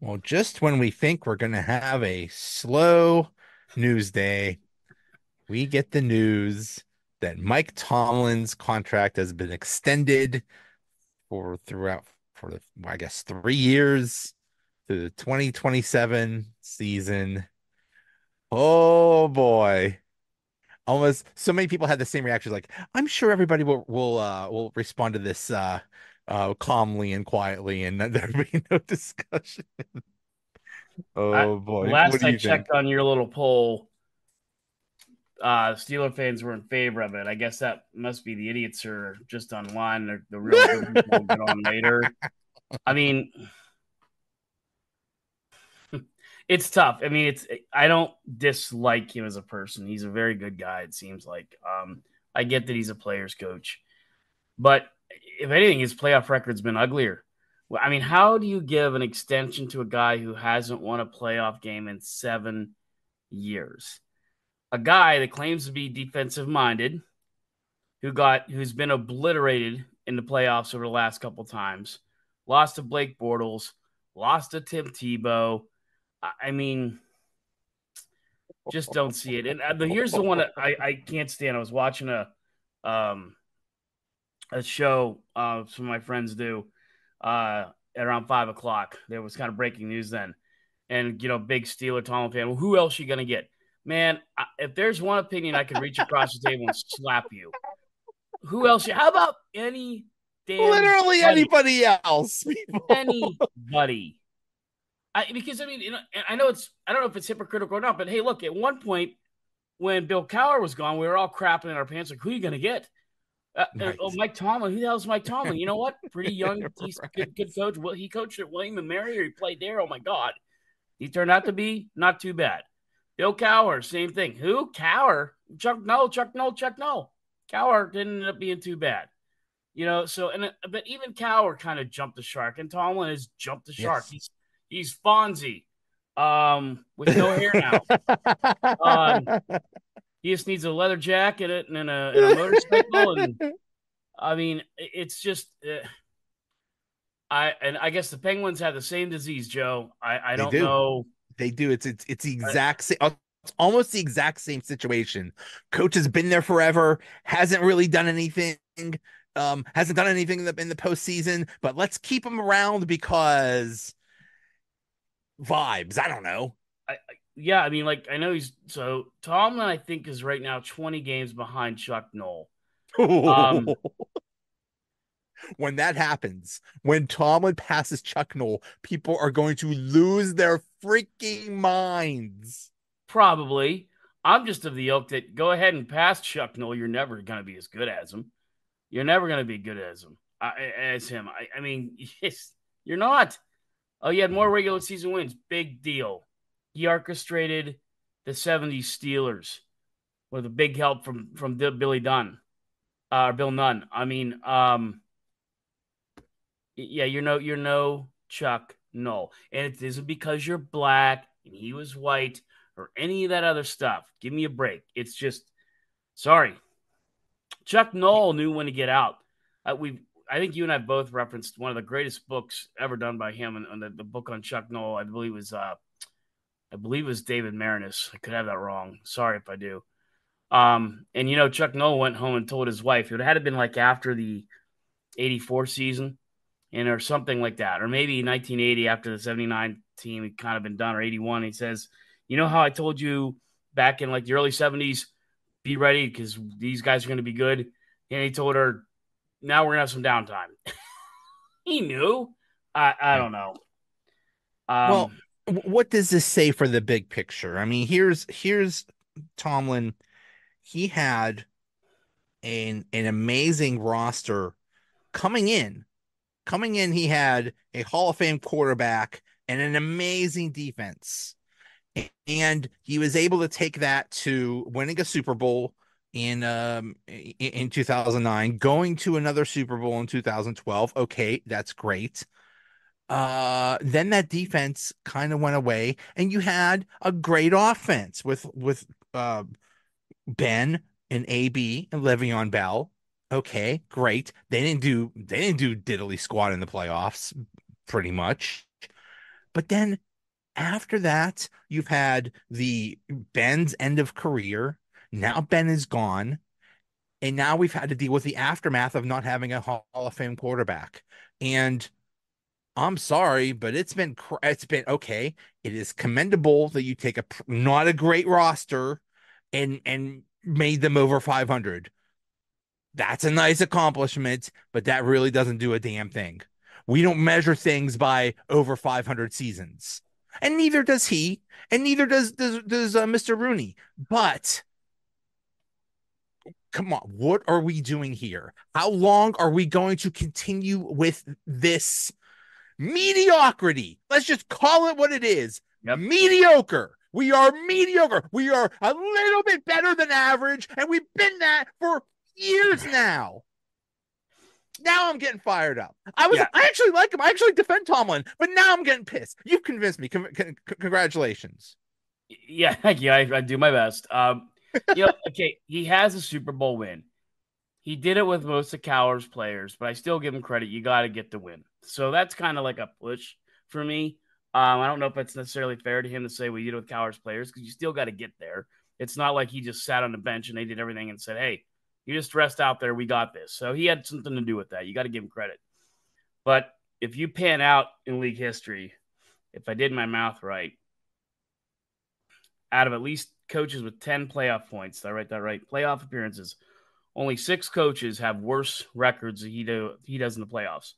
Well, just when we think we're going to have a slow news day, we get the news that Mike Tomlin's contract has been extended for throughout for the, I guess three years to the 2027 season. Oh boy. Almost so many people had the same reaction. Like, I'm sure everybody will will uh will respond to this uh uh calmly and quietly and there'll be no discussion. Oh I, boy. last I checked think? on your little poll, uh Steeler fans were in favor of it. I guess that must be the idiots are just online. The, the real people get on later. I mean, it's tough. I mean, it's I don't dislike him as a person. He's a very good guy. It seems like. Um, I get that he's a player's coach, but if anything, his playoff record's been uglier. I mean, how do you give an extension to a guy who hasn't won a playoff game in seven years? A guy that claims to be defensive minded, who got who's been obliterated in the playoffs over the last couple times, lost to Blake Bortles, lost to Tim Tebow. I mean, just don't see it. And uh, here's the one that I, I can't stand. I was watching a um a show uh, some of my friends do uh, at around five o'clock. There was kind of breaking news then, and you know, big Steeler Tom fan. Well, who else are you gonna get, man? If there's one opinion I can reach across the table and slap you, who else? How about any damn literally buddy? anybody else? People. Anybody. I, because I mean, you know, I know it's I don't know if it's hypocritical or not, but hey, look, at one point when Bill Cowher was gone, we were all crapping in our pants like, who are you gonna get? Uh, nice. Oh, Mike Tomlin. Who the hell's Mike Tomlin? You know what? Pretty young, right. good, good coach. Well, he coached at William and Mary, or he played there. Oh my God, he turned out to be not too bad. Bill Cowher, same thing. Who? Cowher? Chuck Noll, Chuck Noll, Chuck Noll. Cowher didn't end up being too bad. You know, so and uh, but even Cowher kind of jumped the shark, and Tomlin has jumped the shark. Yes. He's he's Fonzie, um, with no hair now. um, he just needs a leather jacket and a, and a motorcycle. and I mean, it's just. Uh, I and I guess the Penguins have the same disease, Joe. I, I don't do. know. They do. It's it's it's the exact same. Uh, it's almost the exact same situation. Coach has been there forever, hasn't really done anything. Um, hasn't done anything in the in the postseason, but let's keep him around because vibes. I don't know. I, yeah, I mean, like I know he's so Tomlin. I think is right now twenty games behind Chuck Noll. Um, when that happens, when Tomlin passes Chuck Noll, people are going to lose their freaking minds. Probably. I'm just of the ilk that go ahead and pass Chuck Noll. You're never going to be as good as him. You're never going to be good as him. As him. I, I mean, you're not. Oh, you had more regular season wins. Big deal he orchestrated the 70s Steelers with a big help from from Billy Dunn uh, Bill Nunn. I mean, um, yeah, you're no you're no Chuck Noll, and it isn't because you're black and he was white or any of that other stuff. Give me a break. It's just sorry. Chuck Noll knew when to get out. Uh, we I think you and I both referenced one of the greatest books ever done by him, and, and the, the, book on Chuck Noll, I believe, was uh, I believe it was David Maraniss. I could have that wrong. Sorry if I do. Um, and you know, Chuck Noll went home and told his wife it had to been like after the 84 season and or something like that, or maybe 1980 after the 79 team had kind of been done, or 81. He says, You know how I told you back in like the early 70s, be ready because these guys are going to be good. And he told her, Now we're going to have some downtime. he knew. I, I don't know. Um, well, what does this say for the big picture? I mean, here's here's Tomlin. He had an an amazing roster coming in. Coming in, he had a Hall of Fame quarterback and an amazing defense. And he was able to take that to winning a Super Bowl in um in 2009, going to another Super Bowl in 2012. Okay, that's great uh then that defense kind of went away and you had a great offense with with uh Ben and AB and Le'Veon Bell. Okay, great. They didn't do they didn't do diddly squat in the playoffs pretty much. But then after that, you've had the Ben's end of career. Now Ben is gone. And now we've had to deal with the aftermath of not having a Hall of Fame quarterback. And I'm sorry, but it's been it's been okay. It is commendable that you take a not a great roster and and made them over 500. That's a nice accomplishment, but that really doesn't do a damn thing. We don't measure things by over 500 seasons, and neither does he, and neither does does, does uh, Mr. Rooney. But come on, what are we doing here? How long are we going to continue with this mediocrity? Let's just call it what it is. Yep. Mediocre. We are mediocre. We are a little bit better than average, and we've been that for years now. Now I'm getting fired up. I was, yeah. I actually like him. I actually defend Tomlin, but now I'm getting pissed. You've convinced me. Con- con- congratulations. Yeah, thank you. I, I do my best. Um, you know, okay, he has a Super Bowl win. He did it with most of Cowher's players, but I still give him credit. You got to get the win. So that's kind of like a push for me. Um, I don't know if it's necessarily fair to him to say we did it with Cowher's players because you still got to get there. It's not like he just sat on the bench and they did everything and said, "Hey, you just rest out there. We got this." So he had something to do with that. You got to give him credit. But if you pan out in league history, if I did my mouth right, out of at least coaches with 10 playoff points. Did I write that right? Playoff appearances. Only six coaches have worse records than he do he does in the playoffs.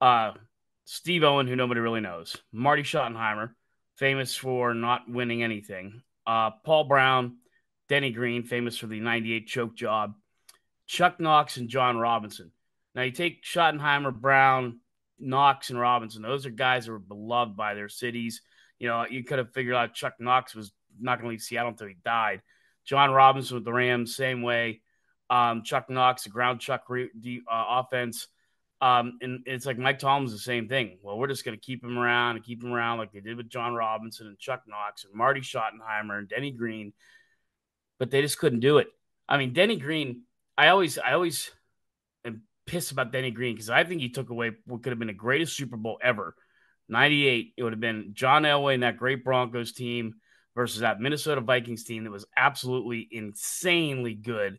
Uh, Steve Owen, who nobody really knows. Marty Schottenheimer, famous for not winning anything. Uh, Paul Brown, Denny Green, famous for the 98 choke job. Chuck Knox and John Robinson. Now you take Schottenheimer, Brown, Knox, and Robinson. Those are guys that were beloved by their cities. You know, you could have figured out Chuck Knox was not going to leave Seattle until he died. John Robinson with the Rams, same way. Um, Chuck Knox, the ground Chuck re- the, uh, offense. Um, and it's like Mike Tomlin's the same thing. Well, we're just going to keep him around and keep him around like they did with John Robinson and Chuck Knox and Marty Schottenheimer and Denny Green, but they just couldn't do it. I mean, Denny Green, I always, I always am pissed about Denny Green because I think he took away what could have been the greatest Super Bowl ever. 98, it would have been John Elway and that great Broncos team versus that Minnesota Vikings team that was absolutely insanely good.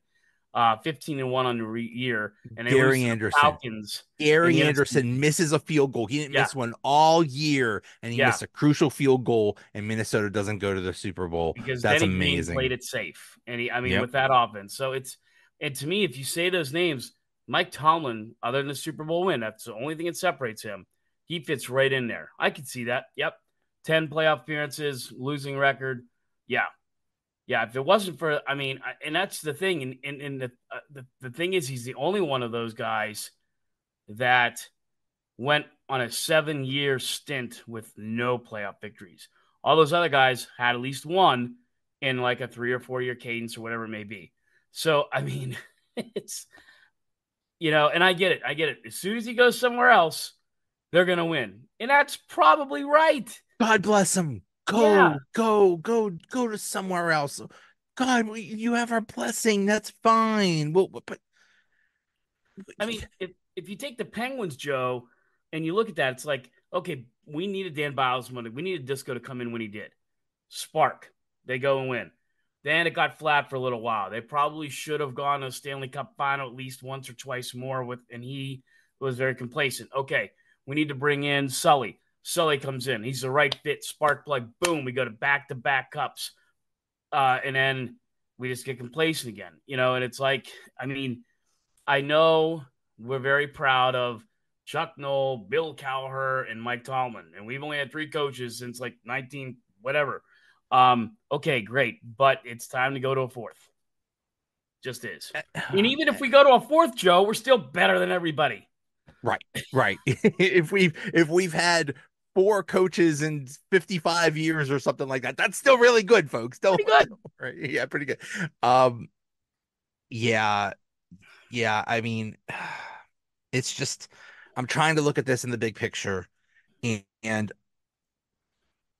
Uh, 15 and 1 on the re- year. And Gary Anderson. Falcons. Gary Anderson misses a field goal. He didn't yeah. miss one all year, and he yeah. missed a crucial field goal, and Minnesota doesn't go to the Super Bowl. Because that's amazing. Played it safe. And he, I mean, yep. with that offense. So it's, and to me, if you say those names, Mike Tomlin, other than the Super Bowl win, that's the only thing that separates him. He fits right in there. I can see that. Yep. 10 playoff appearances, losing record. Yeah. Yeah. If it wasn't for, I mean, and that's the thing. And, and, and the, uh, the, the thing is, he's the only one of those guys that went on a seven year stint with no playoff victories. All those other guys had at least one in like a three or four year cadence or whatever it may be. So, I mean, it's, you know, and I get it. I get it. As soon as he goes somewhere else, they're to win. And that's probably right. God bless him. Go, yeah. go, go, go to somewhere else. God, you have our blessing. That's fine. Well, but I mean, if if you take the Penguins, Joe, and you look at that, it's like, okay, we needed Dan Bylsma. We needed Disco to come in when he did. Spark, they go and win. Then it got flat for a little while. They probably should have gone to Stanley Cup final at least once or twice more with, and he was very complacent. Okay, we need to bring in Sully. Sully comes in. He's the right fit, spark plug. Boom, we go to back to back cups. Uh, and then we just get complacent again, you know. And it's like, I mean, I know we're very proud of Chuck Noll, Bill Cowher, and Mike Tomlin, and we've only had three coaches since like 19 whatever. Um, okay, great, but it's time to go to a fourth. Just is. And even if we go to a fourth, Joe, we're still better than everybody. Right, right. if we've if we've had four coaches in 55 years or something like that. That's still really good, folks. Still pretty good. Right. Yeah, pretty good. Um yeah. Yeah, I mean it's just I'm trying to look at this in the big picture and, and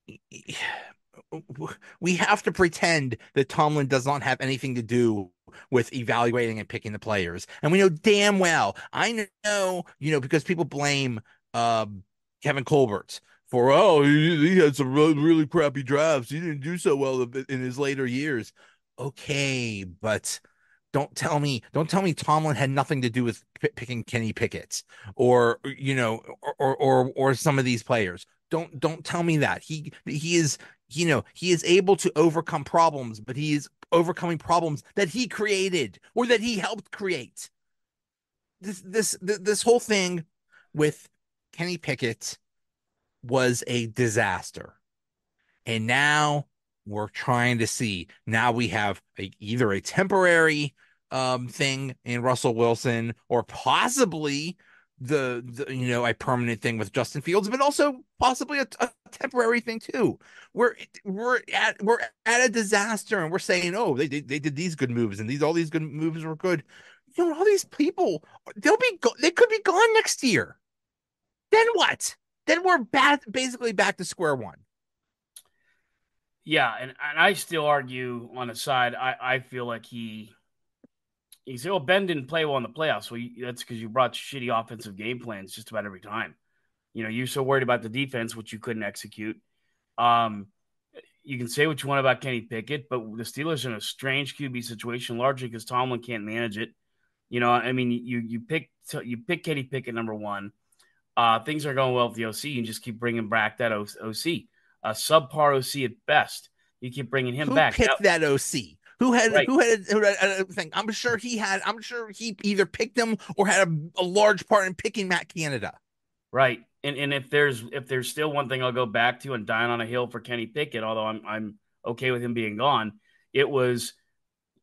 we have to pretend that Tomlin does not have anything to do with evaluating and picking the players. And we know damn well, I know, you know, because people blame um Kevin Colbert for oh he, he had some really, really crappy drafts. He didn't do so well in his later years. Okay, but don't tell me don't tell me Tomlin had nothing to do with p- picking Kenny Pickett or you know or, or or some of these players. Don't don't tell me that. He he is you know he is able to overcome problems, but he is overcoming problems that he created or that he helped create. This this this whole thing with Kenny Pickett was a disaster. And now we're trying to see. Now we have a, either a temporary um, thing in Russell Wilson or possibly the, the, you know a permanent thing with Justin Fields, but also possibly a, a, temporary thing too. We're we're at we're at a disaster, and we're saying, oh, they did they did these good moves, and these all these good moves were good. You know, all these people, they'll be go- they could be gone next year. Then what? Then we're back basically back to square one. Yeah, and, and I still argue on the side. I, I feel like he he said, "Well, Ben didn't play well in the playoffs." Well, you, that's because you brought shitty offensive game plans just about every time. You know, you're so worried about the defense, which you couldn't execute. Um, you can say what you want about Kenny Pickett, but the Steelers in a strange QB situation, largely because Tomlin can't manage it. You know, I mean, you you pick you pick Kenny Pickett number one. Uh, things are going well with the OC. You just keep bringing back that OC a subpar OC at best. You keep bringing him who back. Picked now, that OC. Who had right. who had, who had a, thing? I'm sure he had. I'm sure he either picked him or had a, a large part in picking Matt Canada. Right. And and if there's if there's still one thing I'll go back to and dying on a hill for Kenny Pickett, although I'm I'm okay with him being gone, it was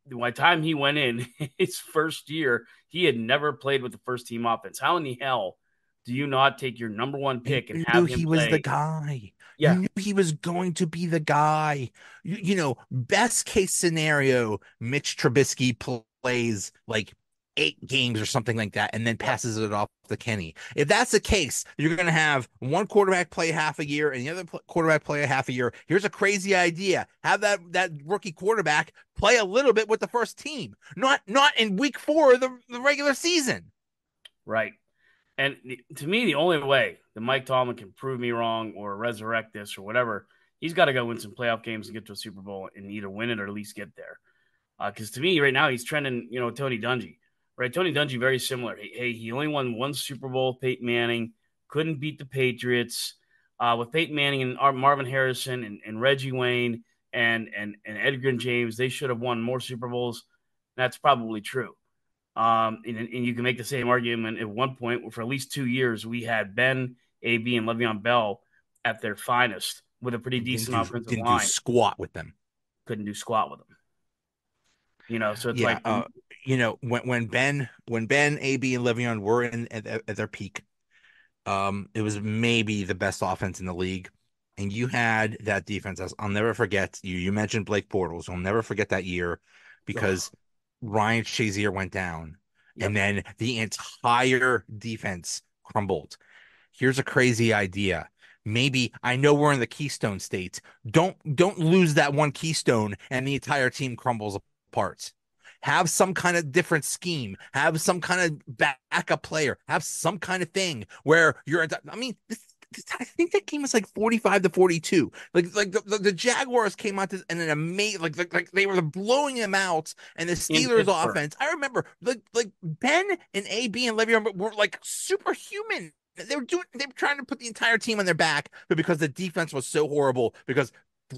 by the time he went in his first year, he had never played with the first team offense. How in the hell do you not take your number one pick and have him he play? was the guy? Yeah. You knew he was going to be the guy. You, you know, best case scenario, Mitch Trubisky plays like eight games or something like that and then passes it off to Kenny. If that's the case, you're going to have one quarterback play half a year and the other quarterback play a half a year. Here's a crazy idea. Have that that rookie quarterback play a little bit with the first team. Not not in week 4 of the, the regular season. Right. And to me, the only way that Mike Tomlin can prove me wrong or resurrect this or whatever, he's got to go win some playoff games and get to a Super Bowl and either win it or at least get there. Because uh, to me, right now, he's trending, you know, Tony Dungy. Right, Tony Dungy, very similar. Hey, he only won one Super Bowl. Peyton Manning couldn't beat the Patriots. Uh, with Peyton Manning and Marvin Harrison and, and Reggie Wayne and and and Edgerrin James, they should have won more Super Bowls. That's probably true. Um, and, and, you can make the same argument at one point for at least two years, we had Ben, AB, and Le'Veon Bell at their finest with a pretty decent didn't offensive didn't line. Do squat with them. Couldn't do squat with them. You know, so it's yeah, like uh, you know when when Ben when Ben, AB, and Le'Veon were in at, at their peak, um, it was maybe the best offense in the league. And you had that defense. I'll never forget. You you mentioned Blake Bortles. I'll never forget that year because Ryan Shazier went down, yep. and then the entire defense crumbled. Here's a crazy idea. Maybe I know we're in the Keystone States. Don't don't lose that one keystone and the entire team crumbles apart. Have some kind of different scheme. Have some kind of backup player. Have some kind of thing where you're. I mean, this I think that game was like 45 to 42. Like like the, the, the Jaguars came out to, and an amazing like, like like they were blowing them out and the Steelers offense. I remember like like Ben and AB and Le'Veon were like superhuman. They were doing they were trying to put the entire team on their back, but because the defense was so horrible, because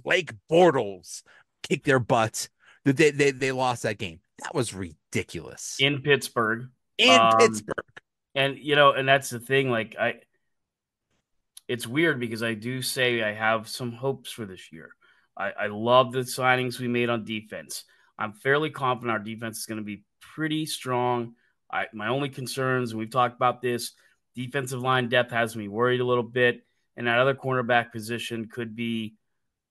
Blake Bortles kicked their butts, they they they lost that game. That was ridiculous. In Pittsburgh. In um, Pittsburgh. And you know, and that's the thing, like I it's weird because I do say I have some hopes for this year. I, I love the signings we made on defense. I'm fairly confident our defense is going to be pretty strong. I, my only concerns, and we've talked about this, defensive line depth has me worried a little bit, and that other cornerback position could be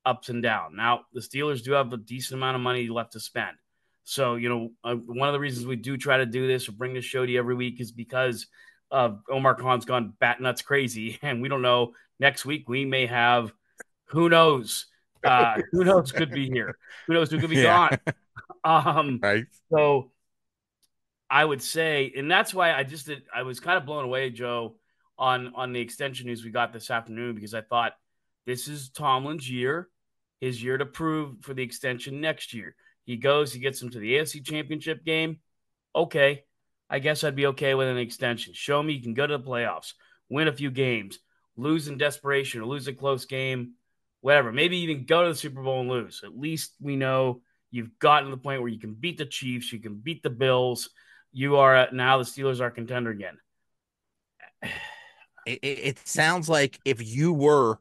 ups and down. Now, the Steelers do have a decent amount of money left to spend. So, you know, uh, one of the reasons we do try to do this or bring this show to you every week is because uh, Omar Khan's gone bat nuts crazy, and we don't know. Next week we may have, who knows, uh, who knows could be here, who knows who could be yeah. gone. Um, right. So I would say, and that's why I just did. I was kind of blown away, Joe, on on the extension news we got this afternoon because I thought this is Tomlin's year, his year to prove for the extension next year. He goes, he gets him to the AFC Championship game. Okay, I guess I'd be okay with an extension. Show me you can go to the playoffs, win a few games, lose in desperation or lose a close game, whatever. Maybe even go to the Super Bowl and lose. At least we know you've gotten to the point where you can beat the Chiefs, you can beat the Bills. You are now the Steelers are contender again. It, it sounds like if you were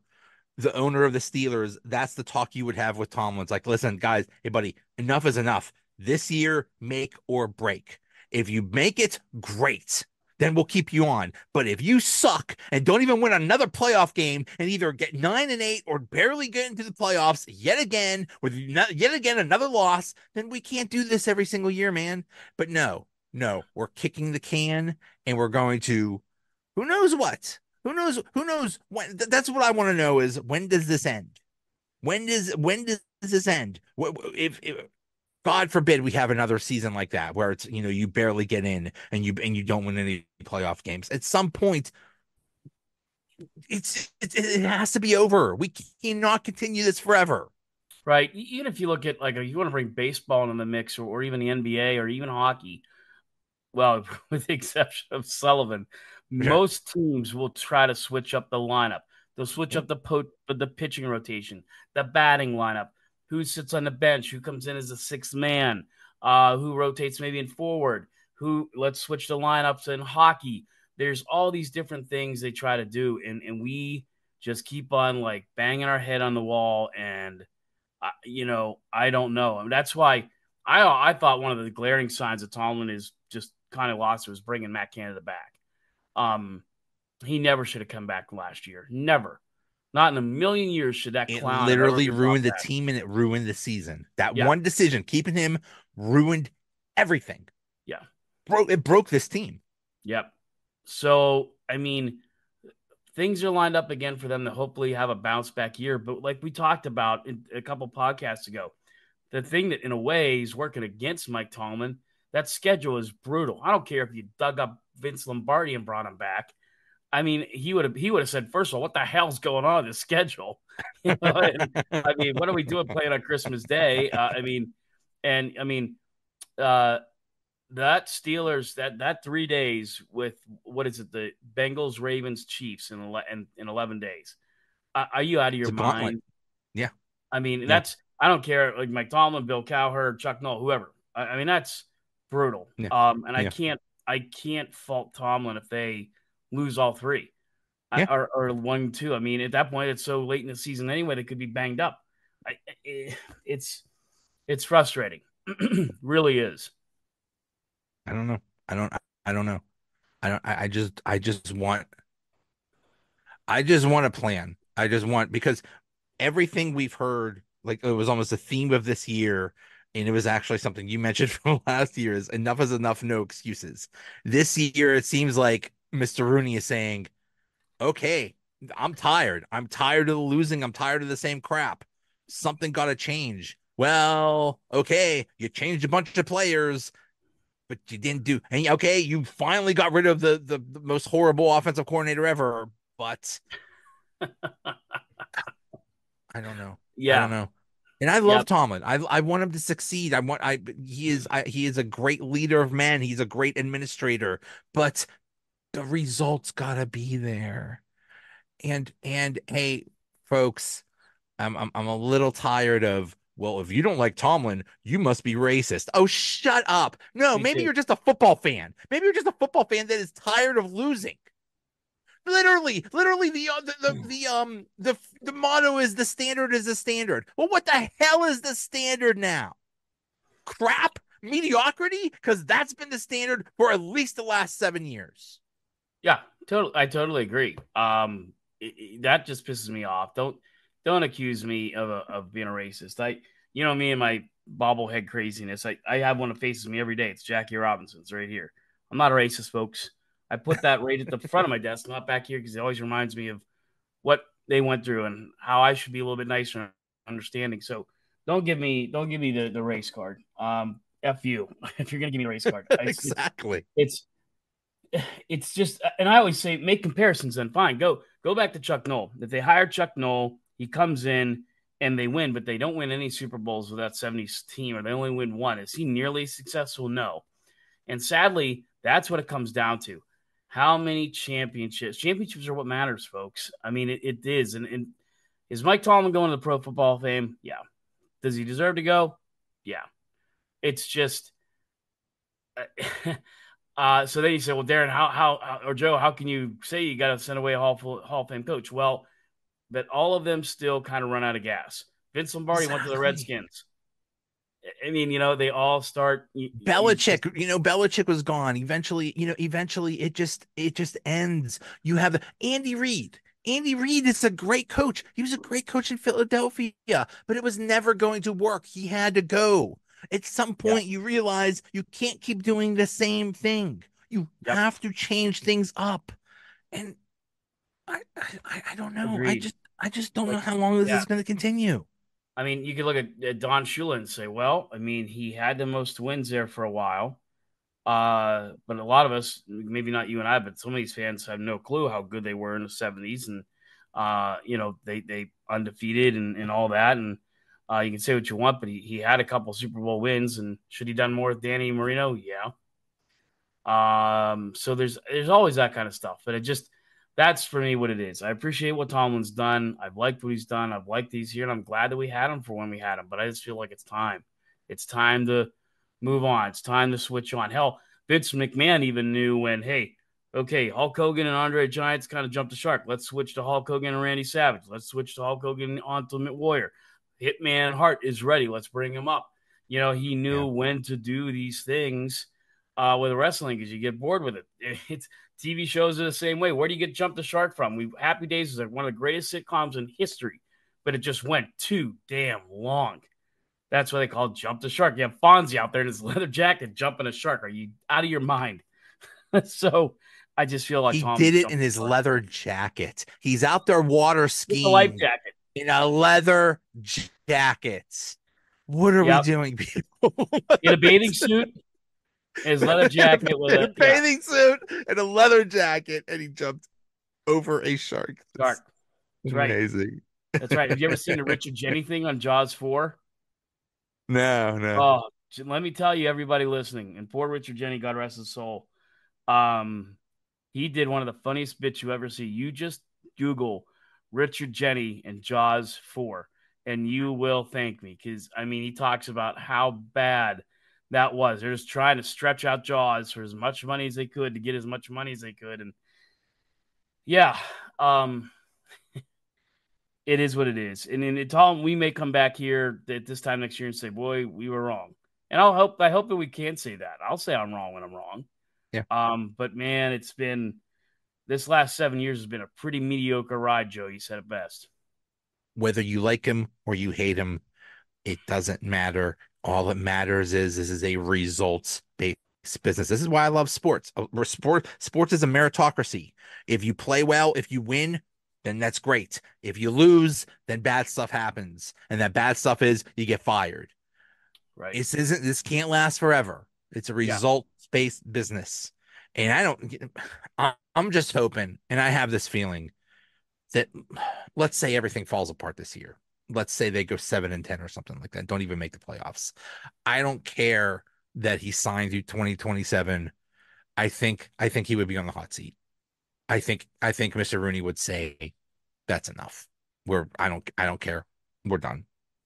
the owner of the Steelers, that's the talk you would have with Tomlin. It's like, listen, guys, hey, buddy, enough is enough. This year, make or break. If you make it, great then we'll keep you on. But if you suck and don't even win another playoff game and either get nine and eight or barely get into the playoffs yet again with yet again another loss, then we can't do this every single year, man. But no, no, we're kicking the can and we're going to who knows what? Who knows? Who knows when? That's what I want to know is when does this end? When does when does this end? If, if God forbid we have another season like that where it's you know you barely get in and you and you don't win any playoff games. At some point, it's it, it has to be over. We cannot continue this forever. Right. Even if you look at like you want to bring baseball into the mix or, or even the NBA or even hockey, well, with the exception of Sullivan, yeah. most teams will try to switch up the lineup. They'll switch up the po- the pitching rotation, the batting lineup who sits on the bench, who comes in as a sixth man, uh, who rotates maybe in forward, who let's switch the lineups in hockey. There's all these different things they try to do, and and we just keep on like banging our head on the wall, and uh, you know I don't know, I mean, that's why I I thought one of the glaring signs of Tomlin is just kind of lost was bringing Matt Canada back. Um, he never should have come back last year, never. Not in a million years should that clown. It literally ruined the team and it ruined the season. That yeah. one decision, keeping him, ruined everything. Yeah, broke it broke this team. Yep. So I mean, things are lined up again for them to hopefully have a bounce back year. But like we talked about in, a couple podcasts ago, the thing that in a way is working against Mike Tomlin, that schedule is brutal. I don't care if you dug up Vince Lombardi and brought him back. I mean, he would have he would have said, first of all, what the hell's going on in the schedule? You know, and, I mean, what are we doing playing on Christmas Day? Uh, I mean, and I mean, uh, that Steelers that that three days with what is it the Bengals Ravens Chiefs in in, in eleven days. Uh, are you out of your mind? Yeah, I mean yeah. that's I don't care like Mike Tomlin, Bill Cowher, Chuck Noll, whoever. I, I mean that's brutal. Yeah. Um, and yeah. I can't I can't fault Tomlin if they lose all three. Yeah. Or, or one, two. I mean, at that point, it's so late in the season anyway, they could be banged up. I, it, it's it's frustrating. really is. I don't know. I don't. I don't know. I don't. I, I just. I just want. I just want a plan. I just want because everything we've heard, like it was almost a theme of this year, and it was actually something you mentioned from last year. Is enough is enough. No excuses. This year, it seems like Mr. Rooney is saying, okay, I'm tired. I'm tired of the losing. I'm tired of the same crap. Something got to change. Well, okay, you changed a bunch of players, but you didn't do. And okay, you finally got rid of the the, the most horrible offensive coordinator ever, but I don't know. Yeah, I don't know. And I love yep. Tomlin. I I want him to succeed. I want I he is I, he is a great leader of men. He's a great administrator, but the results gotta be there. And and hey, folks, I'm I'm, I'm a little tired of well, if you don't like Tomlin, you must be racist. Oh, shut up. No, Me maybe too. you're just a football fan. Maybe you're just a football fan that is tired of losing. Literally, literally the uh, the, the, the um the the motto is the standard is the standard. Well, what the hell is the standard now? Crap, mediocrity, because that's been the standard for at least the last seven years. Yeah, totally. I totally agree. Um, it, it, that just pisses me off. Don't don't accuse me of a, of being a racist. I, you know, me and my bobblehead craziness. I I have one that faces me every day. It's Jackie Robinson's right here. I'm not a racist, folks. I put that right at the front of my desk, not back here, because it always reminds me of what they went through and how I should be a little bit nicer and understanding. So don't give me don't give me the, the race card. Um, F you if you're gonna give me a race card. exactly. It's it's just, and I always say make comparisons. Then fine, go go back to Chuck Noll. If they hire Chuck Noll, he comes in and they win, but they don't win any Super Bowls with that 70s team, or they only win one. Is he nearly successful? No. And sadly, that's what it comes down to. How many championships? Championships are what matters, folks. I mean, it, it is. And, and is Mike Tomlin going to the Pro Football Fame? Yeah. Does he deserve to go? Yeah. It's just. Uh, so then you say, well, Darren, how, how, or Joe, how can you say you got to send away a Hall, Hall of Fame coach? Well, but all of them still kind of run out of gas. Vince Lombardi exactly. went to the Redskins. I mean, you know, they all start. Belichick, you, you know, Belichick was gone. Eventually, you know, eventually it just it just ends. You have Andy Reid. Andy Reid is a great coach. He was a great coach in Philadelphia, but it was never going to work. He had to go. At some point, you realize you can't keep doing the same thing. You yep. have to change things up. And I, I, I don't know. Agreed. I just, I just don't like, know how long this yeah. is going to continue. I mean, you could look at, at Don Shula and say, well, I mean, he had the most wins there for a while. Uh, but a lot of us, maybe not you and I, but some of these fans have no clue how good they were in the 70s. And, uh, you know, they, they undefeated and, and all that. And uh, you can say what you want, but he, he had a couple Super Bowl wins. And should he done more with Danny Marino? Yeah. Um, so there's, there's always that kind of stuff, but it just, that's for me what it is. I appreciate what Tomlin's done. I've liked what he's done. I've liked these here, and I'm glad that we had him for when we had him. But I just feel like it's time. It's time to move on. It's time to switch on. Hell, Vince McMahon even knew when, hey, okay, Hulk Hogan and Andre Giants kind of jumped the shark. Let's switch to Hulk Hogan and Randy Savage. Let's switch to Hulk Hogan and Ultimate Warrior. Hitman Hart is ready. Let's bring him up. You know, he knew yeah. when to do these things uh, with wrestling because you get bored with it. It's TV shows are the same way. Where do you get Jump the Shark from? We Happy Days is like one of the greatest sitcoms in history, but it just went too damn long. That's why they call Jump the Shark. You have Fonzie out there in his leather jacket jumping a shark. Are you out of your mind? so I just feel like he Tom did it in his leather jacket. He's out there water skiing. life jacket. In a leather jacket. What are yep. we doing, people? in a bathing suit his leather jacket with a, a bathing yeah. suit and a leather jacket, and he jumped over a shark. Shark. That's right. Amazing. That's right. Have you ever seen the Richard Jeni thing on Jaws 4? No, no. Oh, let me tell you, everybody listening, and poor Richard Jeni, God rest his soul. Um, he did one of the funniest bits you ever see. You just Google Richard Jeni and Jaws 4, and you will thank me because I mean he talks about how bad that was. They're just trying to stretch out Jaws for as much money as they could to get as much money as they could. And yeah, um, it is what it is. And in Tom, we may come back here at this time next year and say, boy, we were wrong. And I'll hope, I hope that we can say that. I'll say I'm wrong when I'm wrong. Yeah. Um, but man, it's been this last seven years has been a pretty mediocre ride, Joe. You said it best. Whether you like him or you hate him, it doesn't matter. All that matters is this is a results based business. This is why I love sports. Uh, sport sports is a meritocracy. If you play well, if you win, then that's great. If you lose, then bad stuff happens, and that bad stuff is you get fired. Right. This isn't. This can't last forever. It's a result based business, and I don't. I'm just hoping, and I have this feeling that let's say everything falls apart this year let's say they go seven and ten or something like that, don't even make the playoffs. I don't care that he signed through 2027. I think I think he would be on the hot seat. I think I think Mr. Rooney would say that's enough. We're I don't I don't care. We're done.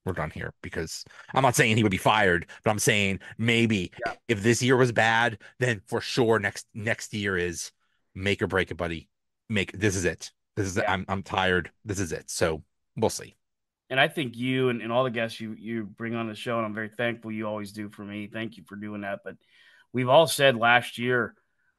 We're done here because I'm not saying he would be fired, but I'm saying maybe yeah. if this year was bad, then for sure next next year is make or break it, buddy. Make this is it. This is yeah. I'm I'm tired. This is it. So we'll see and I think you and, and all the guests you you bring on the show, and I'm very thankful you always do for me. Thank you for doing that. But we've all said last year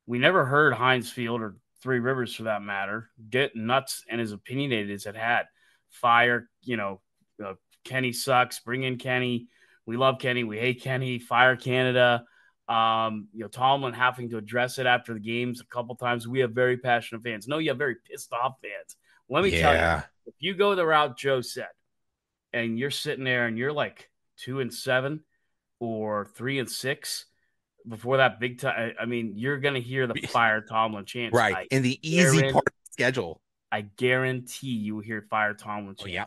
we never heard Heinz Field or Three Rivers for that matter get nuts and as opinionated as it had. Fire, you know, uh, Kenny sucks. Bring in Kenny. We love Kenny. We hate Kenny. Fire Canada. Um, you know, Tomlin having to address it after the games a couple times. We have very passionate fans. No, you have very pissed off fans. Let me yeah. tell you, if you go the route Joe said, and you're sitting there and you're like two and seven or three and six, before that big time. I mean, you're gonna hear the fire Tomlin chants, right? In the easy part of the schedule, I guarantee you will hear fire Tomlin chants because oh, yeah.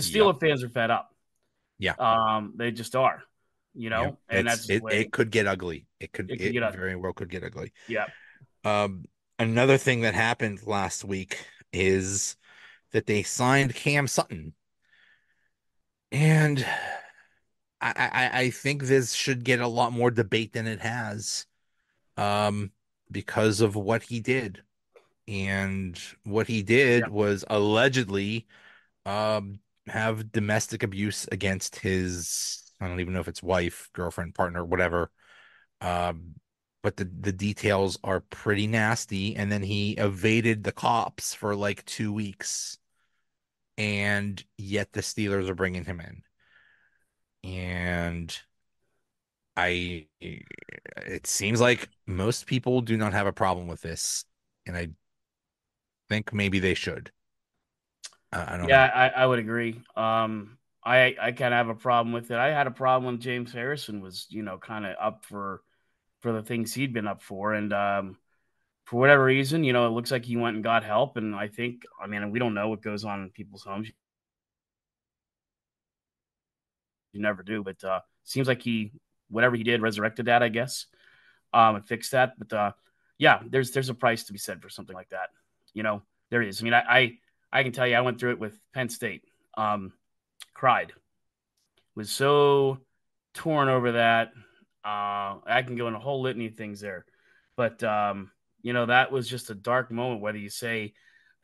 Steeler yep. fans are fed up. Yeah, um, they just are. You know, yep. and it's, that's it, it, could get ugly. It could, it, could it very well could get ugly. Yeah. Um, another thing that happened last week is that they signed Cam Sutton, and I, I, I think this should get a lot more debate than it has, um, because of what he did, and what he did yeah. was allegedly, um, have domestic abuse against his I don't even know if it's wife, girlfriend, partner, whatever. Um, but the the details are pretty nasty. And then he evaded the cops for like two weeks, and yet the Steelers are bringing him in. And I, it seems like most people do not have a problem with this, and I think maybe they should. I, I don't. Yeah, I, I would agree. Um, I I kind of have a problem with it. I had a problem when James Harrison was, you know, kind of up for for the things he'd been up for, and um, for whatever reason, you know, it looks like he went and got help. And I think, I mean, we don't know what goes on in people's homes. You never do, but uh, seems like he whatever he did resurrected that, I guess, um, and fixed that. But uh, yeah, there's there's a price to be said for something like that. You know, there is. I mean, I I, I can tell you, I went through it with Penn State. Um, cried. Was so torn over that. Uh, I can go in a whole litany of things there, but um, you know that was just a dark moment. Whether you say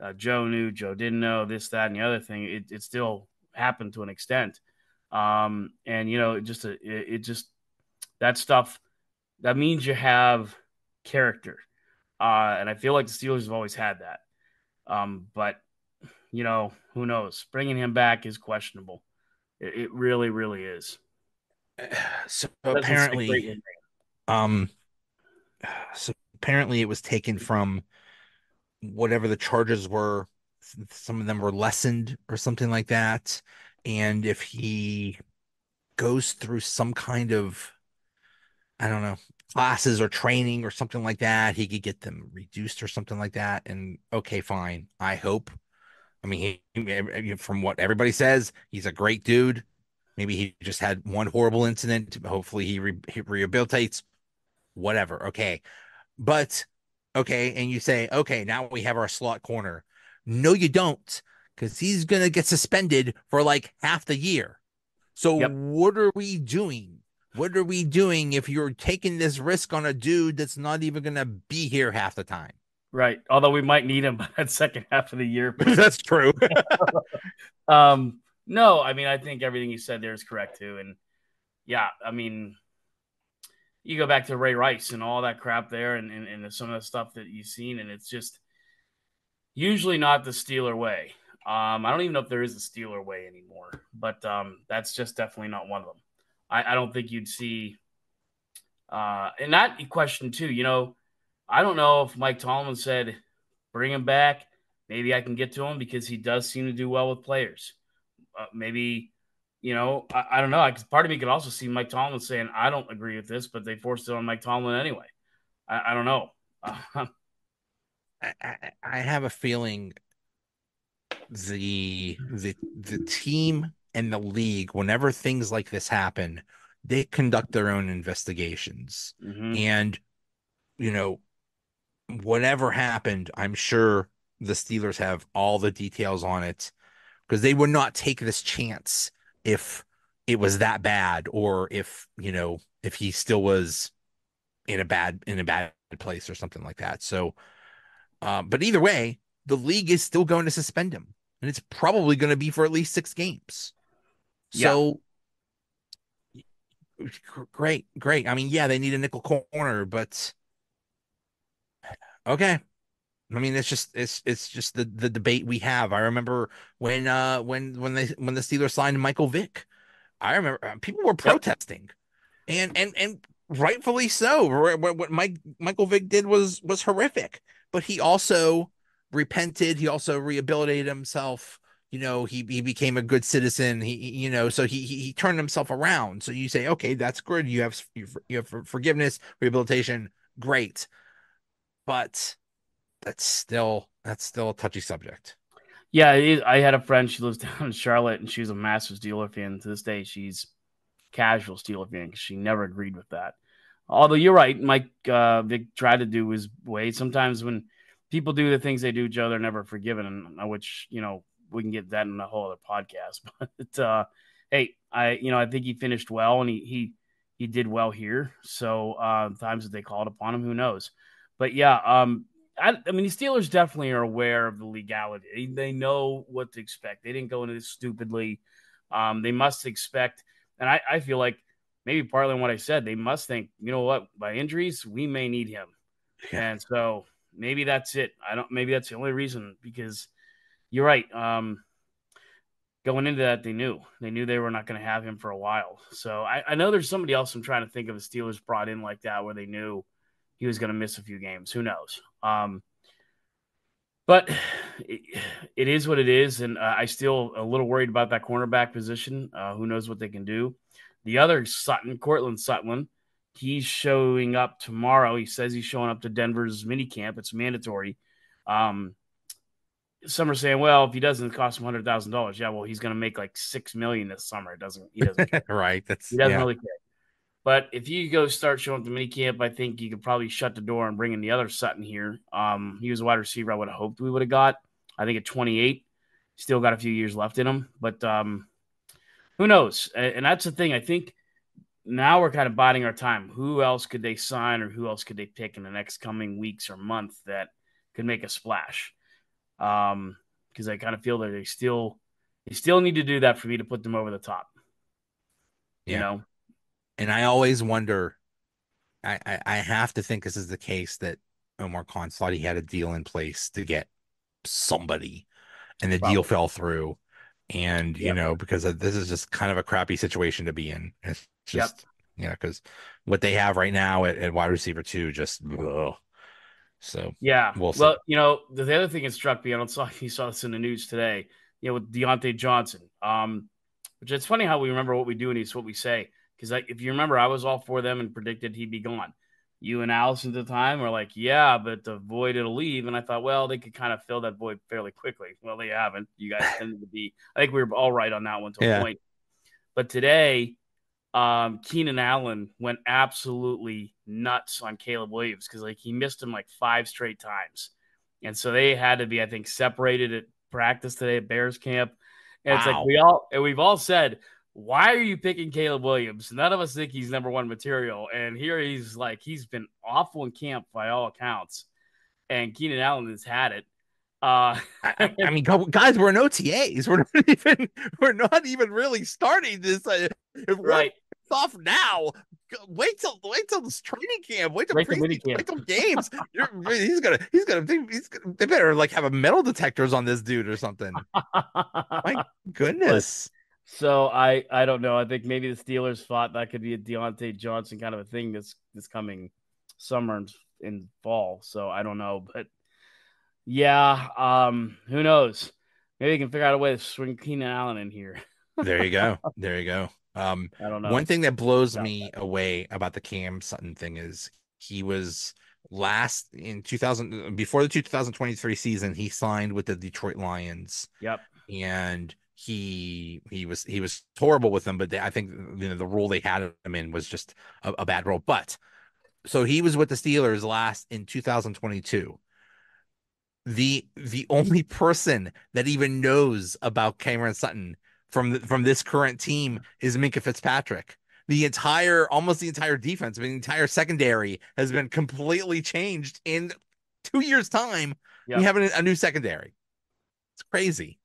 uh, Joe knew, Joe didn't know, this, that, and the other thing, it, it still happened to an extent. Um, and you know, it just it, it just that stuff that means you have character, uh, and I feel like the Steelers have always had that. Um, but you know, who knows? Bringing him back is questionable. It, it really, really is. So apparently, um, so apparently it was taken from whatever the charges were. Some of them were lessened or something like that. And if he goes through some kind of, I don't know, classes or training or something like that, he could get them reduced or something like that. And okay, fine. I hope I mean, he, from what everybody says, he's a great dude. Maybe he just had one horrible incident. Hopefully, he, re- he rehabilitates. Whatever. Okay, but okay, and you say, okay, now we have our slot corner. No, you don't, because he's gonna get suspended for like half the year. So yep. what are we doing? What are we doing if you're taking this risk on a dude that's not even gonna be here half the time? Right. Although we might need him by that second half of the year. That's true. um, no, I mean, I think everything you said there is correct too. And yeah, I mean, you go back to Ray Rice and all that crap there and, and, and some of the stuff that you've seen, and it's just usually not the Steeler way. Um, I don't even know if there is a Steeler way anymore, but um, that's just definitely not one of them. I, I don't think you'd see. Uh, and that question too, you know, I don't know if Mike Tomlin said bring him back. Maybe I can get to him because he does seem to do well with players. Uh, maybe, you know, I, I don't know. I, part of me could also see Mike Tomlin saying, I don't agree with this, but they forced it on Mike Tomlin anyway. I, I don't know. I, I have a feeling the the the team and the league, whenever things like this happen, they conduct their own investigations. Mm-hmm. And you know, whatever happened, I'm sure the Steelers have all the details on it because they would not take this chance if it was that bad or if, you know, if he still was in a bad in a bad place or something like that. So uh, but either way, the league is still going to suspend him and it's probably going to be for at least 6 games. So yeah. great, great. I mean, yeah, they need a nickel corner, but Okay. I mean, it's just it's it's just the the debate we have. I remember when uh when when they when the Steelers signed Michael Vick, I remember uh, people were protesting, and and and rightfully so. What, what Mike Michael Vick did was was horrific, but he also repented. He also rehabilitated himself. you know, he he became a good citizen. He, you know, so he, he he turned himself around. So you say, okay, that's good. You have you have forgiveness, rehabilitation, great, but that's still that's still a touchy subject. Yeah, I had a friend. She lives down in Charlotte, and she's a massive Steeler fan. To this day, she's casual Steeler fan because she never agreed with that. Although you're right, Mike uh, Vick tried to do his way. Sometimes when people do the things they do, Joe, they're never forgiven, and which you know we can get that in a whole other podcast. But uh, hey, I you know I think he finished well, and he he he did well here. So uh, times that they called upon him, who knows? But yeah, um, I, I, mean, the Steelers definitely are aware of the legality. They know what to expect. They didn't go into this stupidly. Um, they must expect, and I, I feel like maybe partly what I said, they must think, you know what, by injuries, we may need him. Yeah. And so maybe that's it. I don't, maybe that's the only reason because you're right. Um, going into that, they knew they knew they were not going to have him for a while. So I, I, know there's somebody else I'm trying to think of. The Steelers brought in like that where they knew he was going to miss a few games. Who knows? Um, but it, it is what it is, and uh, I still a little worried about that cornerback position. Uh, who knows what they can do? The other Sutton, Courtland Sutton, he's showing up tomorrow. He says he's showing up to Denver's mini camp. It's mandatory. Um, some are saying, well, if he doesn't cost him hundred thousand dollars, yeah, well, he's going to make like six million this summer. It doesn't. He doesn't. right. That's he doesn't yeah. really care. But if you go start showing up the mini camp, I think you could probably shut the door and bring in the other Sutton here. Um, he was a wide receiver. I would have hoped we would have got. I think at 28, still got a few years left in him. But um, who knows? And that's the thing. I think now we're kind of biding our time. Who else could they sign or who else could they pick in the next coming weeks or month that could make a splash? Um, because I kind of feel that they still they still need to do that for me to put them over the top. You know, and I always wonder. I, I, I have to think this is the case that Omar Khan thought he had a deal in place to get somebody, and the Probably. deal fell through. And yep. you know because this is just kind of a crappy situation to be in. It's just yep. know because what they have right now at, at wide receiver two just ugh. so yeah. We'll, well you know the, the other thing that struck me, I don't saw you saw this in the news today. You know with Diontae Johnson, um, which it's funny how we remember what we do and it's what we say. Because if you remember, I was all for them and predicted he'd be gone. You and Allison at the time were like, yeah, but the void it'll leave. And I thought, well, they could kind of fill that void fairly quickly. Well, they haven't. You guys tended to be, I think we were all right on that one to yeah. a point. But today, um, Keenan Allen went absolutely nuts on Caleb Williams because like he missed him like five straight times. And so they had to be, I think, separated at practice today at Bears camp. And wow. it's like we all and we've all said, why are you picking Caleb Williams? None of us think he's number one material. And here he's like, he's been awful in camp by all accounts. And Keenan Allen has had it. Uh, I, I, mean, guys, we're in OTAs. We're not even, we're not even really starting this. Uh, if right. off now, wait till, wait till this training camp. Wait till, wait, pre- wait till games. he's gonna, he's gonna, he's gonna, they better like have a metal detectors on this dude or something. My goodness. So I I don't know. I think maybe the Steelers thought that could be a Diontae Johnson kind of a thing this this coming summer and, in fall. So I don't know, but yeah, um, who knows? Maybe we can figure out a way to swing Keenan Allen in here. there you go. There you go. Um, I don't know. One thing that blows me that. away about the Cam Sutton thing is he was last in 2000 before the 2023 season. He signed with the Detroit Lions. Yep. And he he was he was horrible with them, but they, I think you know the role they had him in was just a, a bad role. But so he was with the Steelers last in 2022 the the only person that even knows about Cameron Sutton from the, from this current team is Minkah Fitzpatrick. The entire almost the entire defense, I mean, the entire secondary has been completely changed in two years' time. Yep. We have a, a new secondary. It's crazy.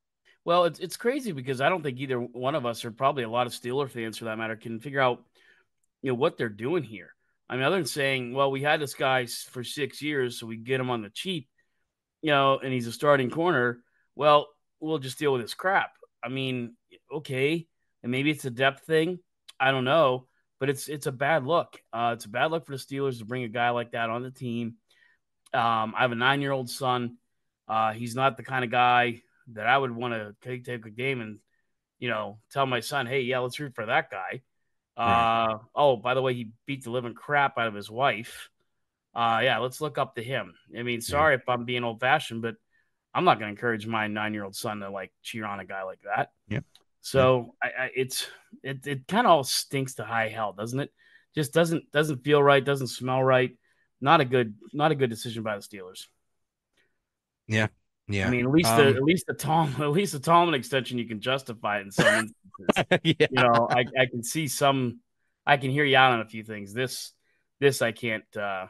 Well, it's it's crazy because I don't think either one of us, or probably a lot of Steeler fans for that matter, can figure out you know what they're doing here. I mean, other than saying, well, we had this guy for six years, so we get him on the cheap, you know, and he's a starting corner. Well, we'll just deal with his crap. I mean, okay, and maybe it's a depth thing. I don't know, but it's it's a bad look. Uh, it's a bad look for the Steelers to bring a guy like that on the team. Um, I have a nine year old son. Uh, he's not the kind of guy that I would want to take, take a game and, you know, tell my son, hey, yeah, let's root for that guy. Right. Uh, oh, by the way, he beat the living crap out of his wife. Uh, yeah, let's look up to him. I mean, sorry yeah. if I'm being old fashioned, but I'm not going to encourage my nine year old son to like cheer on a guy like that. Yeah. So yeah. I, I, it's it it kind of all stinks to high hell, doesn't it? Just doesn't doesn't feel right, doesn't smell right. Not a good not a good decision by the Steelers. Yeah, yeah. I mean, at least um, the at least the Tom at least the Tomlin extension you can justify it in some instances. yeah. You know, I, I can see some I can hear you out on a few things. This this I can't uh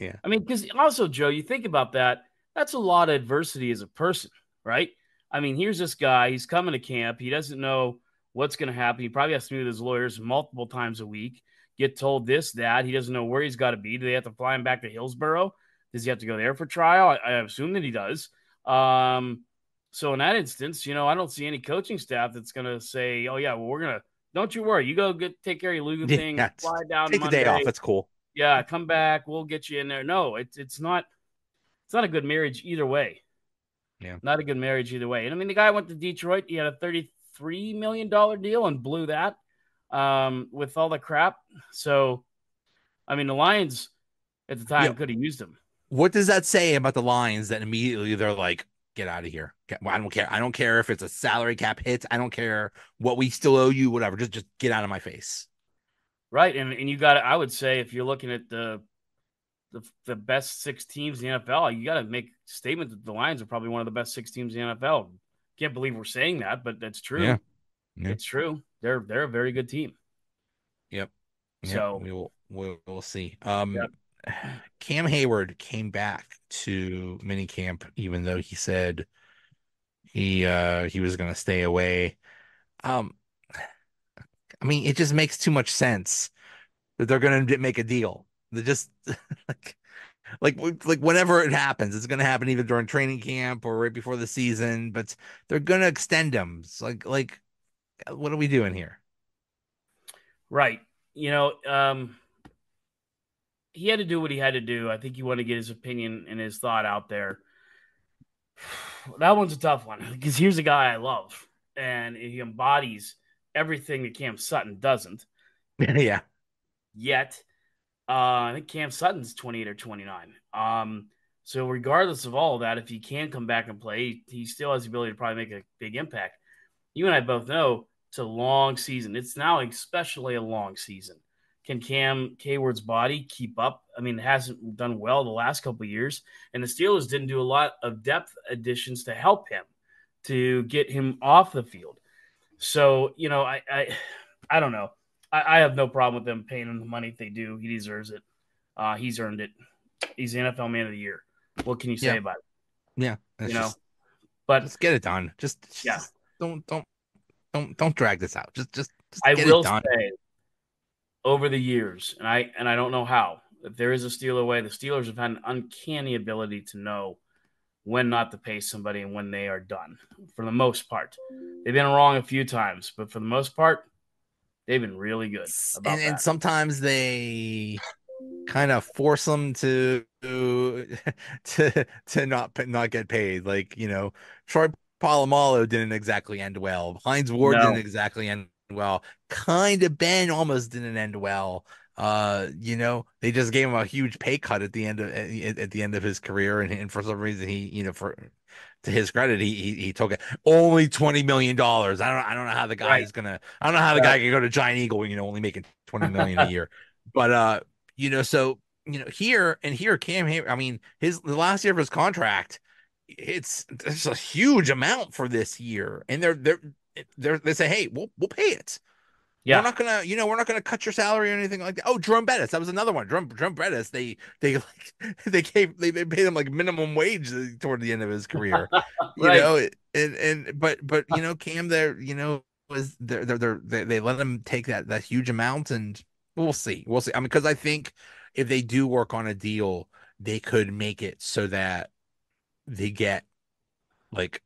yeah. I mean, because also, Joe, you think about that, that's a lot of adversity as a person, right? I mean, here's this guy, he's coming to camp, he doesn't know what's going to happen. He probably has to meet with his lawyers multiple times a week, get told this, that. He doesn't know where he's got to be. Do they have to fly him back to Hillsborough? Does he have to go there for trial? I, I assume that he does. Um, so in that instance, you know, I don't see any coaching staff that's going to say, "Oh yeah, well we're gonna." Don't you worry. You go get take care of your legal thing. Yeah, fly down. Take Monday. the day off. It's cool. Yeah, come back. We'll get you in there. No, it's it's not. It's not a good marriage either way. Yeah, not a good marriage either way. And I mean, the guy went to Detroit. He had a thirty-three million dollar deal and blew that um, with all the crap. So, I mean, the Lions at the time yeah. could have used him. What does that say about the Lions that immediately they're like, get out of here. I don't care. I don't care if it's a salary cap hit. I don't care what we still owe you, whatever. Just just get out of my face. Right. And and you got I would say if you're looking at the the, the best six teams in the NFL, you got to make statement that the Lions are probably one of the best six teams in the NFL. Can't believe we're saying that, but that's true. Yeah. yeah. It's true. They're they're a very good team. Yep. yep. So we will we'll, we'll see. Um yep. Cam Heyward came back to minicamp, even though he said he uh he was gonna stay away. Um I mean, it just makes too much sense that they're gonna make a deal. They just like like like whenever it happens, it's gonna happen either during training camp or right before the season, but they're gonna extend them. It's like like what are we doing here? Right. You know, um he had to do what he had to do. I think he wanted to get his opinion and his thought out there. That one's a tough one because here's a guy I love, and he embodies everything that Cam Sutton doesn't. yeah. Yet, uh, I think Cam Sutton's 28 or 29. Um, so regardless of all of that, if he can come back and play, he still has the ability to probably make a big impact. You and I both know it's a long season. It's now especially a long season. Can Cam Heyward's body keep up? I mean, it hasn't done well the last couple years, and the Steelers didn't do a lot of depth additions to help him to get him off the field. So you know, I I, I don't know. I, I, have no problem with them paying him the money if they do. He deserves it. Uh, he's earned it. He's the NFL Man of the Year. What can you say yeah. about it? Yeah, you know. But let's get it done. Just, just yeah. Don't don't don't don't drag this out. Just just, just I will say over the years, and I and I don't know how. If there is a Steeler way, the Steelers have had an uncanny ability to know when not to pay somebody and when they are done. For the most part, they've been wrong a few times, but for the most part, they've been really good. and, and sometimes they kind of force them to to to not not get paid. Like you know, Troy Polamalu didn't exactly end well. Hines Ward no. didn't exactly end well. Kind of Ben almost didn't end well. Uh, you know, they just gave him a huge pay cut at the end of at, at the end of his career, and, and for some reason he, you know, for to his credit, he he, he took it only twenty million dollars. I don't I don't know how the guy right. is gonna. I don't know how the guy can go to Giant Eagle, you know, only making twenty million a year. But uh, you know, so you know here and here, Cam. I mean, his the last year of his contract, it's it's a huge amount for this year, and they're they're they they say, hey, we'll we'll pay it. Yeah. We're not gonna, you know, we're not gonna cut your salary or anything like that. Oh, Jerome Bettis, that was another one. Jerome, Jerome Bettis, they they like they gave they, they paid him like minimum wage uh, toward the end of his career. you know, and and but but you know, Cam there, you know, was they're, they're, they're they they let him take that that huge amount and we'll see. We'll see. I mean, because I think if they do work on a deal, they could make it so that they get like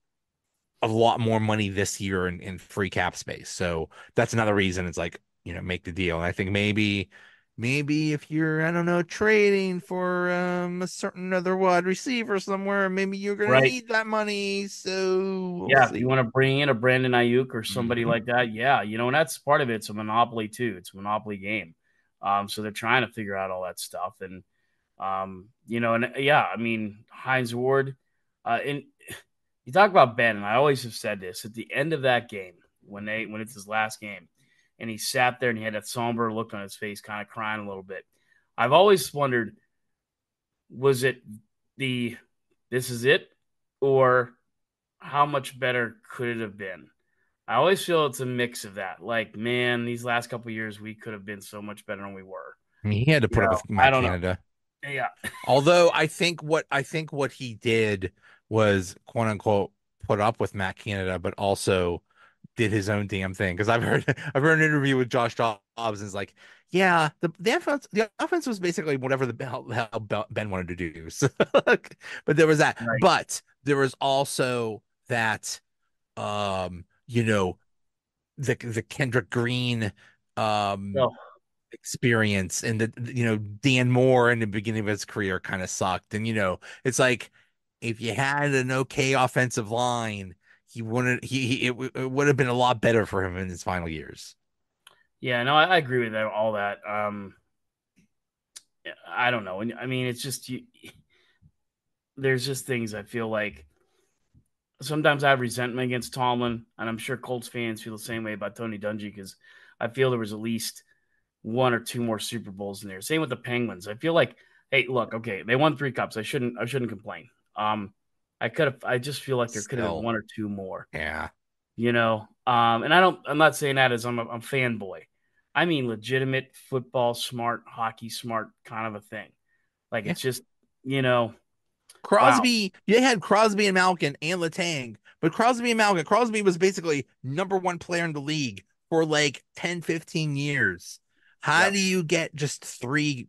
a lot more money this year in, in free cap space. So that's another reason it's like, you know, make the deal. And I think maybe maybe if you're I don't know trading for um a certain other wide receiver somewhere, maybe you're gonna Right. need that money. So we'll yeah, see. if you want to bring in a Brandon Aiyuk or somebody Mhm. like that, yeah, you know, and that's part of it. It's a monopoly too. It's a monopoly game. Um, so they're trying to figure out all that stuff, and um, you know, and yeah, I mean Hines Ward, uh, and you talk about Ben, and I always have said this at the end of that game when they when it's his last game, and he sat there and he had that somber look on his face, kind of crying a little bit. I've always wondered, was it the this is it, or how much better could it have been? I always feel it's a mix of that. Like, man, these last couple years we could have been so much better than we were. I mean, he had to put You up know, with Matt I don't know. Canada. Yeah, Although I think what I think what he did was quote unquote put up with Matt Canada, but also did his own damn thing. Because I've heard I've heard an interview with Josh Dobbs and it's like, yeah, the the offense the offense was basically whatever the hell, hell Ben wanted to do. So, but there was that. Right. But there was also that, um, you know, the the Kendrick Green, um. Oh. experience and the you know Dan Moore in the beginning of his career kind of sucked and you know it's like if you had an okay offensive line he wouldn't he, he it, it would have been a lot better for him in his final years yeah, no, I, I agree with that, all that. Um, I don't know. I mean, it's just you. There's just things I feel like. Sometimes I have resentment against Tomlin, and I'm sure Colts fans feel the same way about Tony Dungy because I feel there was at least one or two more Super Bowls in there. Same with the Penguins. I feel like, hey, look, okay, they won three cups. I shouldn't, I shouldn't complain. Um, I could have, I just feel like there could have been one or two more. yeah You know, um, and I don't, I'm not saying that as I'm a I'm fanboy. I mean, legitimate football smart, hockey smart kind of a thing. Like Yeah. it's just, you know, Crosby they had Crosby and Malkin and Letang but Crosby and Malkin Crosby was basically number one player in the league for like 10 15 years how Yep. do you get just three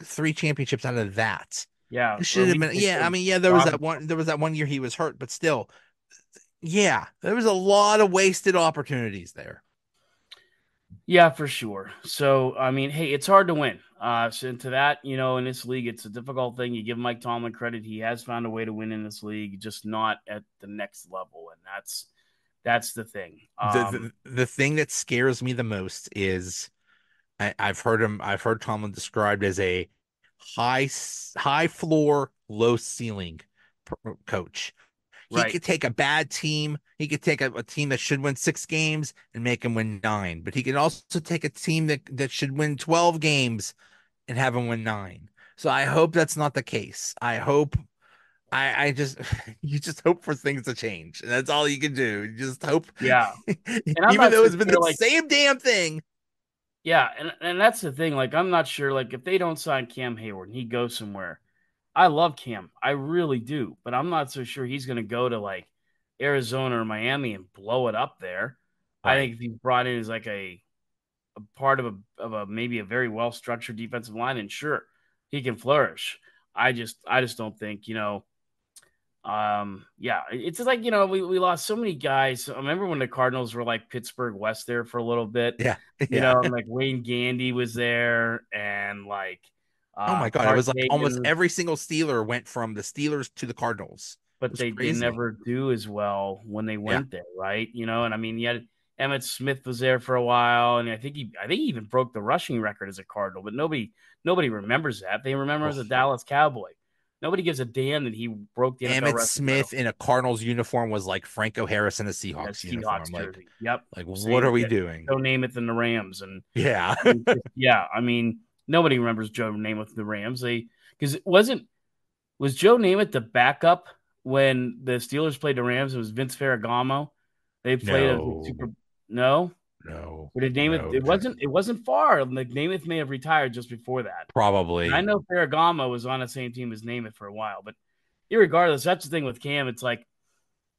three championships out of that yeah, should have been. Yeah, I mean, yeah, there was that one. There was that one year he was hurt, but still, yeah, there was a lot of wasted opportunities there. Yeah, for sure. So, I mean, hey, it's hard to win. Uh, so into that, you know, in this league, it's a difficult thing. You give Mike Tomlin credit; he has found a way to win in this league, just not at the next level, and that's that's the thing. the, Um, the the thing that scares me the most is I, I've heard him. I've heard Tomlin described as a high high floor, low ceiling coach. He Right. could take a bad team. He could take a, a team that should win six games and make him win nine. But he could also take a team that, that should win 12 games and have him win nine. So I hope that's not the case. I hope I, I just you just hope for things to change. And that's all you can do. You just hope yeah, even though it's been the like- same damn thing. Yeah, and and that's the thing. Like, I'm not sure. Like, if they don't sign Cam Heyward and he goes somewhere, I love Cam, I really do, but I'm not so sure he's going to go to like Arizona or Miami and blow it up there. I think if he's brought in as like a a part of a of a maybe a very well structured defensive line, and sure, he can flourish. I just I just don't think you know. Um, yeah, it's like you know we, we lost so many guys. I remember when the Cardinals were like Pittsburgh West there for a little bit. Yeah. You know, like Wayne Gandy was there, and like oh uh, my god, it was like almost every single Steeler went from the Steelers to the Cardinals. but they did never do as well when they went there, right? You know, and I mean, yet Emmitt Smith was there for a while, and I think he, I think he even broke the rushing record as a Cardinal, but nobody, nobody remembers that. They remember as a Oh. Dallas Cowboy. Nobody gives a damn that he broke the NFL Emmitt Smith in a Cardinals uniform was like Franco Harris in a Yeah, Seahawks, Seahawks uniform. Like, jersey. Yep. like Same what are we doing? Joe Namath and the Rams, and Yeah. yeah, I mean, nobody remembers Joe Namath and the Rams. They because it wasn't was Joe Namath the backup when the Steelers played the Rams. It was Vince Ferragamo. They played No. a super. No, no, or did Namath? No, it wasn't. It wasn't far. Like Namath may have retired just before that. probably. I know Ferragamo was on the same team as Namath for a while, but irregardless, that's the thing with Cam. It's like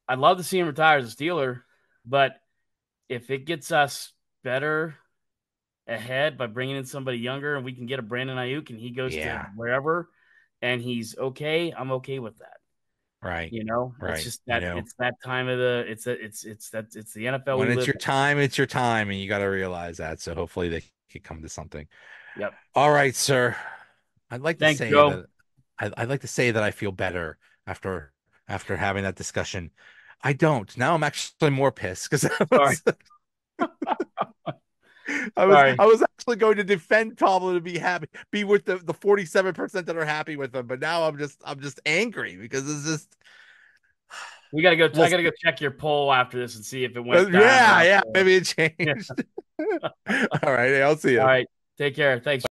I'd love to see him retire as a Steeler, but if it gets us better ahead by bringing in somebody younger and we can get a Brandon Aiyuk and he goes Yeah. to wherever and he's okay, I'm okay with that. Right. You know, Right, it's just you that know. it's that time of the it's a, it's it's that it's the NFL. when it's your in. time, it's your time, and you got to realize that. So hopefully they can come to something. Yep. All right, sir. I'd like to say Joe. that I, I'd like to say that I feel better after after having that discussion. I don't. Now I'm actually more pissed because I was, I was Sorry. I was actually going to defend Tomlin to be happy, be with the the 47% that are happy with him, but now I'm just I'm just angry because it's just We gotta go. I gotta go check your poll after this and see if it went. Uh, down. yeah, yeah, maybe it changed. All right, I'll see you. All right. Take care. Thanks.